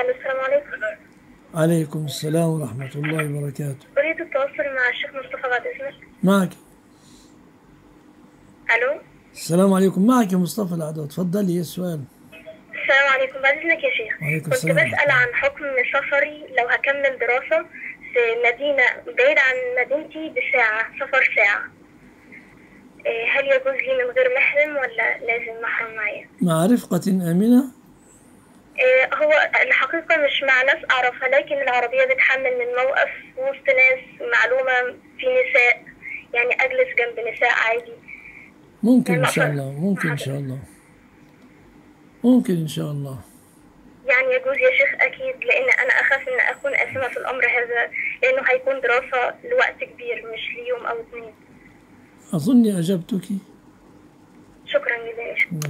السلام عليكم. عليكم السلام ورحمة الله وبركاته. أريد التواصل مع الشيخ مصطفى بعد إذنك. معك. ألو. السلام عليكم. معك يا مصطفى العدو تفضلي إيه السؤال؟ السلام عليكم. بعد إذنك يا شيخ. وعليكم كنت السلام. بسأل عن حكم سفري لو هكمل دراسة في مدينة بعيد عن مدينتي بساعة سفر ساعة. إيه، هل يجوز لي من غير محرم ولا لازم محرم معايا؟ مع رفقة آمنة؟ إيه، هو الحقيقة مش مع ناس أعرفها لكن العربية بتحمل من موقف وسط ناس معلومة في نساء يعني أجلس جنب نساء عادي. ممكن إن لا، شاء. الله ممكن إن شاء الله. ممكن إن شاء الله. يعني يجوز يا شيخ أكيد لأن أنا أخاف إن أكون آثمة في الأمر هذا لأنه هيكون دراسة لوقت كبير مش ليوم أو اتنين. أظني أجبتك. شكرا جزيلا.